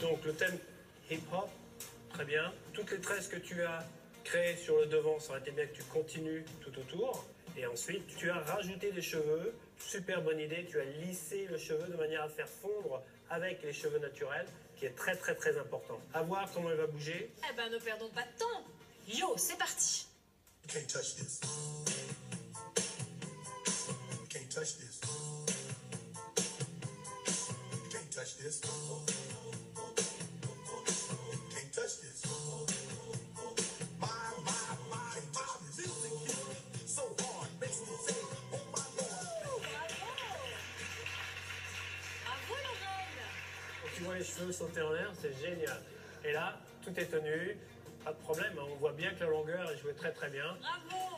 Donc le thème hip-hop, très bien. Toutes les tresses que tu as créées sur le devant, ça aurait été bien que tu continues tout autour. Et ensuite, tu as rajouté des cheveux. Super bonne idée, tu as lissé le cheveu de manière à le faire fondre avec les cheveux naturels, qui est très très très important. À voir comment elle va bouger. Eh ben, ne perdons pas de temps. Yo, c'est parti. You can't touch this. You can't touch this. You can't touch this. Tu vois les cheveux sauter en l'air, c'est génial. Et là, tout est tenu, pas de problème, hein. on voit bien que la longueur est jouée très très bien. Bravo.